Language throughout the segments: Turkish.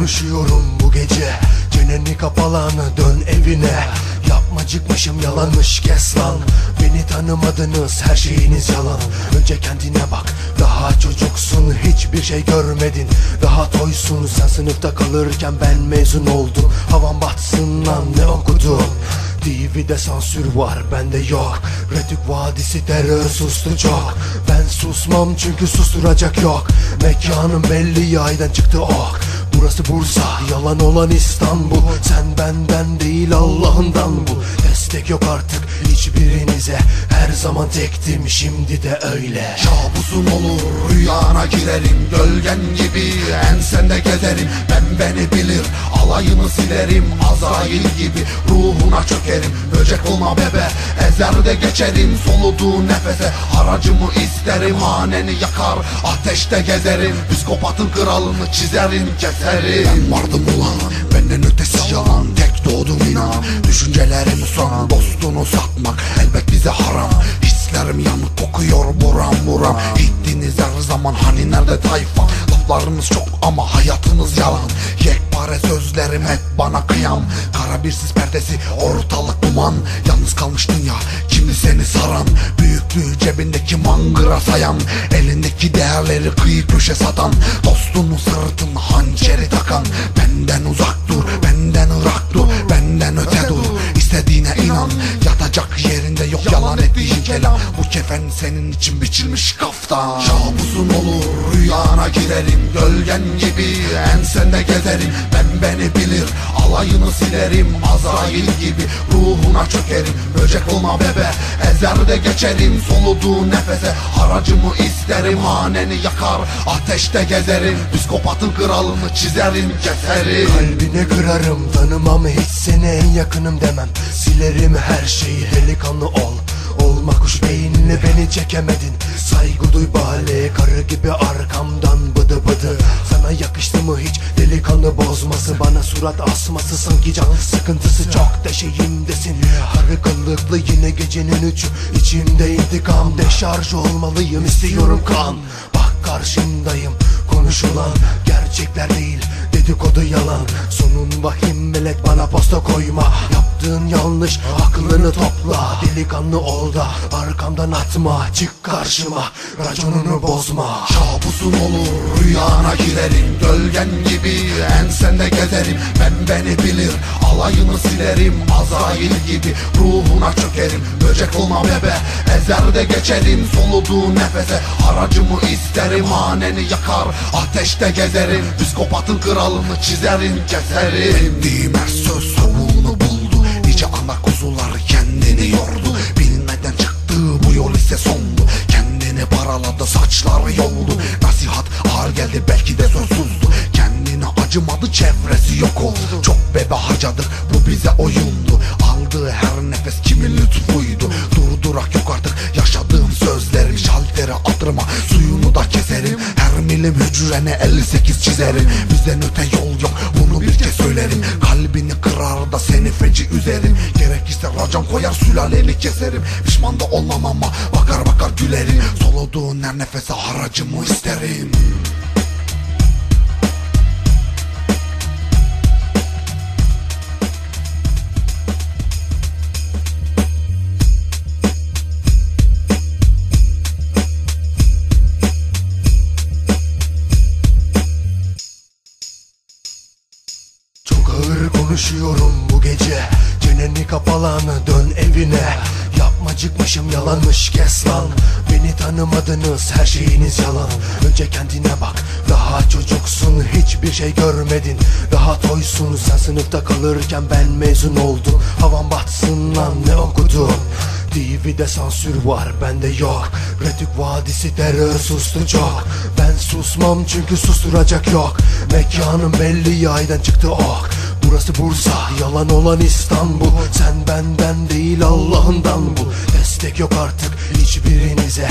konuşuyorum bu gece. Çeneni kapalanı dön evine. Yapmacıkmışım yalanmış kes lan. Beni tanımadınız her şeyiniz yalan. Önce kendine bak daha çocuksun Hiçbir şey görmedin. Daha toysun Sen sınıfta kalırken ben mezun oldum. Havan batsın lan ne okudun? TV'de sansür var bende yok. Retük Vadisi terör sustu çok. Ben susmam çünkü susturacak yok. Mekanım belli yaydan çıktı ok Burası Bursa yalan olan İstanbul. Sen benden değil Allah'ından bu. Destek yok artık hiçbirinize Her zaman tektim şimdi de öyle. Kabusun olur rüyana girerim Gölgen gibi ensende gezerim. Ben beni bilir alayını silerim Azrail gibi ruhuna çökerim. Böcek olma bebe ezerde geçerim Soluduğu nefese. Haracımı isterim Haneni yakar ateşte gezerim. Psikopatın kralını çizerim keserim. Ben vardım ulan benden ötesi yalan. Tek doğdum inan Düşüncelerim son. Dostunu satmak bize haram. Hislerim yanık kokuyor buram buram. Gittiniz her zaman hani nerede tayfa? Laflarınız çok ama hayatınız yalan. Yekpare sözlerim hep bana kıyam. Kara bir sis perdesi ortalık duman. Yalnız kalmış dünya kimi seni saran? Büyüklüğü cebindeki mangıra sayan. Elindeki değerleri kıyı köşe satan. Dostunu sırtına hançeri takan. Benden uzak senin için biçilmiş kaftan. Kabusun olur rüyana girerim Gölgen gibi ensende gezerim. Ben beni bilir alayını silerim Azrail gibi ruhuna çökerim. Böcek olma bebe ezerde geçerim Soluduğu nefese haracımı isterim. Haneni yakar ateşte gezerim. Psikopatın kralını çizerim keserim. Kalbine kırarım tanımam hiç seni en yakınım demem. Silerim her şeyi delikanlı ol Olma kuş beynine beni çekemedin. Saygı duy bale karı gibi arkamdan bıdı bıdı. Sana yakıştı mı hiç? Delikanlı bozması Bana surat asması sanki can sıkıntısı. Çok deşeğimdesin Harı kıllıklı yine gecenin üçü. İçimde intikam Deşarj olmalıyım. İstiyorum kan. Bak karşındayım. Konuşulan gerçekler değil dedikodu yalan. Sonun vahim melek bana posta koyma. Yaptığın yanlış aklını topla. Delikanlı ol da arkamdan atma. Çık karşıma raconunu bozma. Kabusun olur rüyana girerim. Gölgen gibi ensende gezerim. Ben beni bilir alayını silerim. Azrail gibi ruhuna çökerim. Böcek olma bebe ezerde geçerim. Soluduğu nefese haracımı isterim. Haneni yakar ateşte gezerim. Psikopatın kralını çizerim keserim. Her söz savunu buldu. Nice ana kuzular kendini yordu. Bilmeden çıktığı bu yol ise sondu. Kendini paraladı saçları yoldu. Nasihat ağır geldi belki de sözsüzdü Kendine acımadı çevresi yok oldu. Çok bebe harcadık bu bize oyundu. Aldığı her Her milim hücrene 58 çizerim. Bizden öte yol yok bunu bir kez söylerim. Kalbini kırar da seni feci üzerim. Gerekirse racon koyar sülaleni keserim. Pişman da olmam ama bakar bakar gülerim. Soluduğun her nefese haracımı isterim ağır konuşuyorum bu gece. Çeneni kapalanı dön evine. Yapmacıkmışım yalanmış kes lan. Beni tanımadınız her şeyiniz yalan. Önce kendine bak daha çocuksun Hiçbir şey görmedin. Daha toysun Sen sınıfta kalırken ben mezun oldum. Havan batsın lan ne okudun? TV'de sansür var bende yok. Retük Vadisi terör sustu çok. Ben susmam çünkü susturacak yok. Mekanım belli yaydan çıktı ok Burası Bursa yalan olan İstanbul. Sen benden değil Allah'ından bu. Destek yok artık hiçbirinize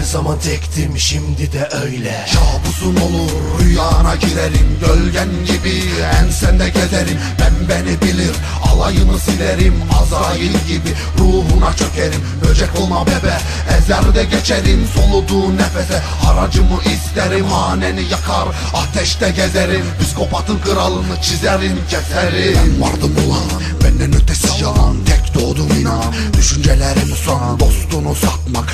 Her zaman tektim şimdi de öyle. Kabusun olur rüyana girerim Gölgen gibi ensende gezerim. Ben beni bilir alayını silerim Azrail gibi ruhuna çökerim. Böcek olma bebe ezer de geçerim Soluduğu nefese. Haracımı isterim Haneni yakar ateşte gezerim. Psikopatın kralını çizerim keserim. Ben vardım ulan benden ötesi yalan. Tek doğdum inan Düşüncelerim son. Dostunu satmak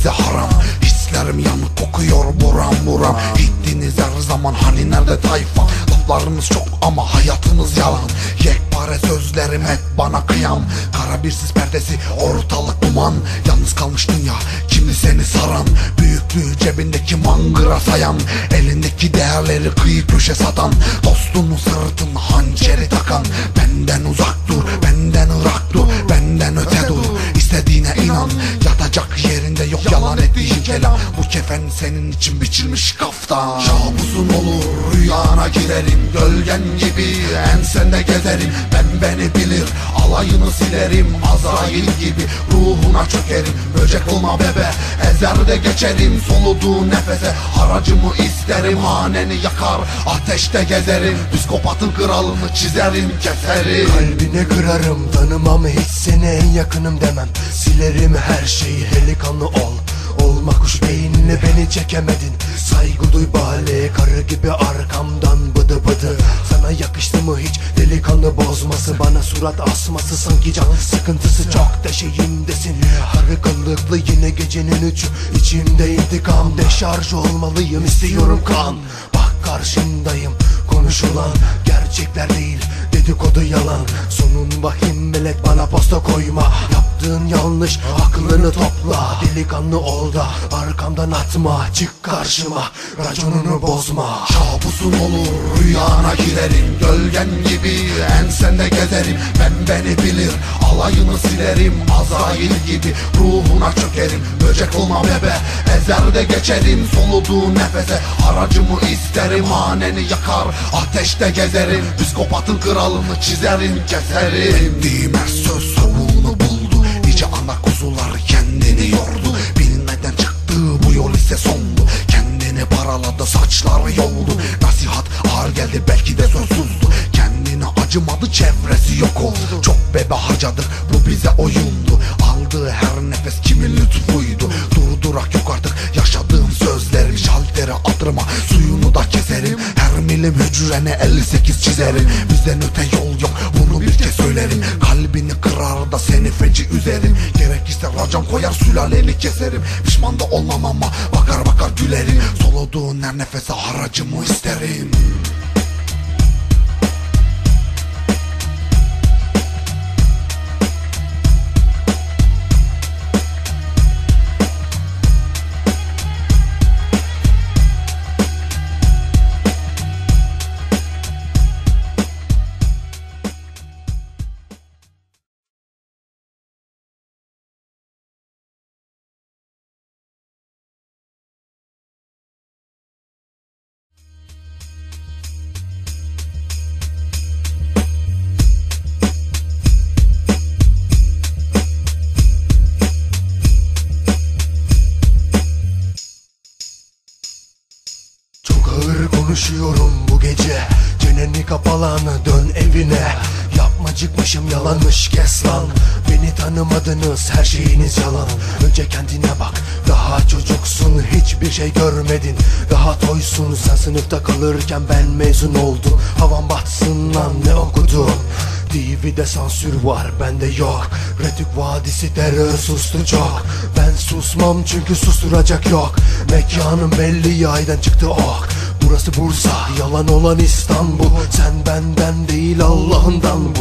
Bize haram. Hislerim yanık kokuyor buram buram. Gittiniz her zaman hani nerede tayfa? Laflarınız çok ama hayatınız yalan. Yekpare sözlerim hep bana kıyam. Kara bir sis perdesi ortalık duman. Yalnız kalmış dünya kimi seni saran? Büyüklüğü cebindeki mangıra sayan. Elindeki değerleri kıyı köşe satan. Dostunu sırtına hançeri takan. Benden uzak dur benden ırak dur. Benden senin için biçilmiş kaftan. Kabusun olur rüyana girerim. Gölgen gibi ensende gezerim. Ben beni bilir alayını silerim. Azrail gibi ruhuna çökerim. Böcek olma bebe ezer de geçerim. Soluduğu nefese haracımı isterim. Haneni yakar ateşte gezerim. Psikopatın kralını çizerim keserim. Kalbine kırarım tanımam hiç seni en yakınım demem. Silerim her şeyi delikanlı ol Olma kuş beyninle beni çekemedin. Saygı duy bale karı gibi arkamdan bıdı bıdı. Sana yakıştı mı hiç? Delikanlı bozması Bana surat asması sanki can sıkıntısı. Çok da şeyimdesin. Karı kıllıklı yine gecenin üçü. İçimde intikam Deşarj olmalıyım. İstiyorum kan. Bak karşındayım. Konuşulan gerçekler değil dedikodu yalan Sonun vahim melek bana posta koyma. Yaptığın yanlış aklını topla. Delikanlı ol da arkamdan atma Çık karşıma raconunu bozma. Kabusun olur rüyana girerim Gölgen gibi ensende gezerim. Ben beni bilir alayını silerim Azrail gibi ruhuna çökerim. Böcek olma bebe ezer de geçerim. Soluduğu nefese haracımı isterim. Haneni yakar ateşte gezerim. Psikopatın kralını çizerim keserim. Ettiğim her söz savunu buldu. Nice ana kuzular kendini yordu. Bilinmeden çıktığı bu yol ise sondu. Kendini paraladı saçları yoldu. Nasihat ağır geldi belki de sözsüzdü Kendine acımadı çevresi yok oldu bebe harcadık bu bize oyundu. Aldığı her nefes kimin lütfuydu? Durdurak yok artık. Yaşadığım sözlerim Şaltere attırma suyunu da keserim. Her milim hücrene 58 çizerim. Bizden öte yol yok. Bunu bir kez söylerim. Kalbini kırar da seni feci üzerim. Gerekirse racon koyar sülaleni keserim. Pişman da olmam ama bakar bakar gülerim. Soluduğun her nefese haracımı isterim konuşuyorum bu gece. Çeneni kapalanı dön evine. Yapmacıkmışım yalanmış kes lan. Beni tanımadınız her şeyiniz yalan. Önce kendine bak daha çocuksun Hiçbir şey görmedin. Daha toysun Sen sınıfta kalırken ben mezun oldum. Havan batsın lan ne okudun? TV'de sansür var bende yok. Retük Vadisi terör sustu çok. Ben susmam çünkü susturacak yok. Mekanım belli yaydan çıktı ok Burası Bursa yalan olan İstanbul. Sen benden değil Allah'ından bu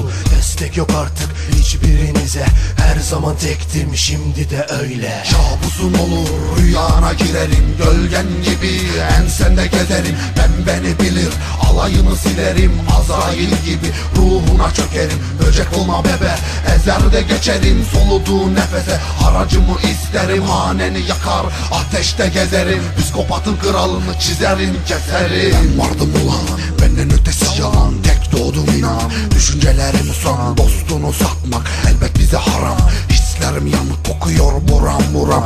Destek yok artık hiçbirinize. Her zaman tektim şimdi de öyle. Kabusun olur rüyana girerim Gölgen gibi ensende gezerim. Ben beni bilir alayını silerim Azrail gibi ruhuna çökerim. Böcek olma bebe ezer de geçerim Soluduğu nefese. Haracımı isterim Haneni yakar ateşte gezerim. Psikopatın kralını çizerim keserim. Ben vardım ulan benden ötesi yalan doğdum inan. Düşüncelerim son dostunu satmak Elbet bize haram. Hislerim yanık kokuyor buram buram